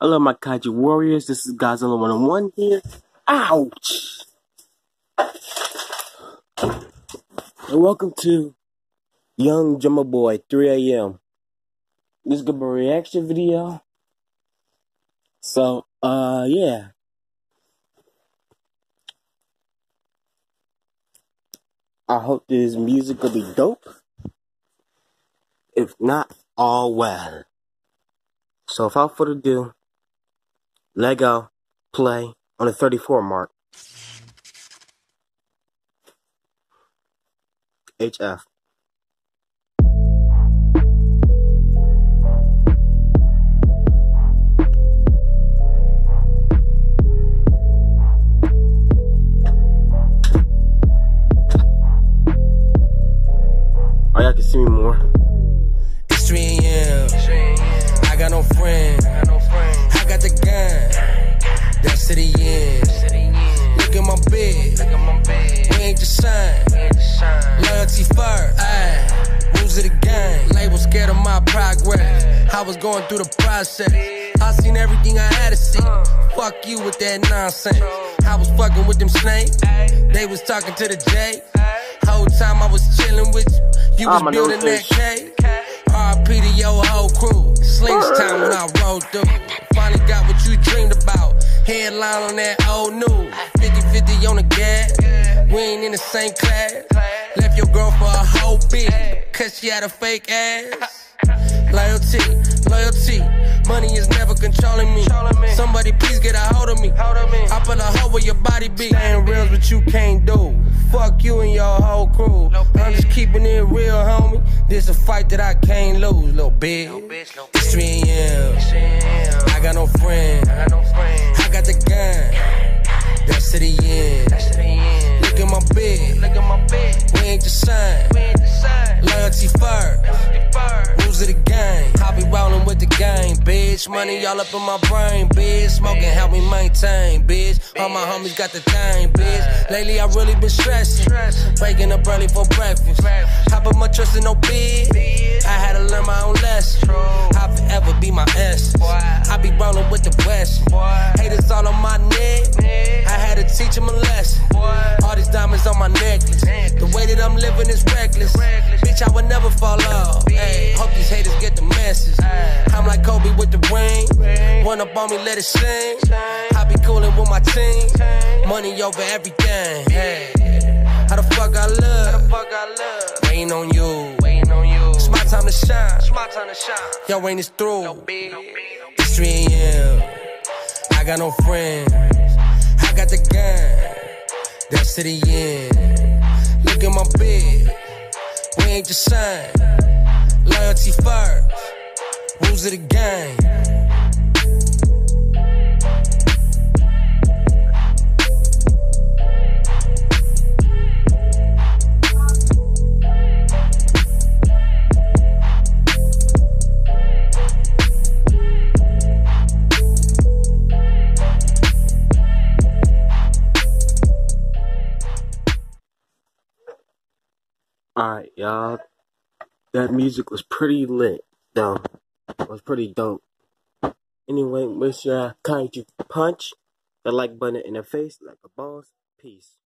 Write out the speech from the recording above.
Hello, my Kaiju Warriors. This is Godzilla 101 here. Ouch! And welcome to Young Drummer Boy 3 a.m. This is gonna be a reaction video. So, uh, yeah. I hope this music will be dope. If not, all well. So without further ado, Lego play on the 34 mark. HF. Oh, y'all can see me more. It's 3 a.m. I got no friend. To the end. Look at my bed. We ain't the same. Loyalty first. Aye. Rules of the game. Label scared of my progress. I was going through the process. I seen everything I had to see. Fuck you with that nonsense. I was fucking with them snakes. They was talking to the J. Whole time I was chilling with you. You was my building that cake. RP to your whole crew. Slinks time when I rolled through. Finally got what you dreamed about. Headline on that old news. 50 50 on the gas. We ain't in the same class. Left your girl for a whole bit. Cause she had a fake ass. Loyalty, loyalty. Money is never controlling me. Somebody please get a hold of me. I put a hoe where your body be. Staying real, but you can't do. Fuck you and your whole crew. I'm just keeping it real, homie. This a fight that I can't lose, little bitch. It's 3 a.m. I got no friend. I got the gun. That's to the end. Look at my bed. We ain't the same. Loyalty first. Rules of the game. I be rolling with the game, bitch. Money all up in my brain, bitch. Smoking help me maintain, bitch. All my homies got the thing, bitch. Lately I really been stressing. Waking up early for breakfast. I put my trust in no bid. I had to learn my own lesson. I'll forever be my essence. I be rolling with the West. That is reckless. Bitch, I would never fall off. Ay, hope these haters get the message. I'm like Kobe with the ring. Run up on me, let it sing. I be coolin' with my team. Money over everything. Hey, how the fuck I look? Waiting on you. It's my time to shine. Your reign is through. No It's 3 a.m. I got no friends. I got the gun. That's to the end. At my bed. We ain't the same. Loyalty first. Rules of the game. Alright, y'all. That music was pretty lit, though. It was pretty dope. Anyway, sure I kaiju punch the like button in the face like a boss. Peace.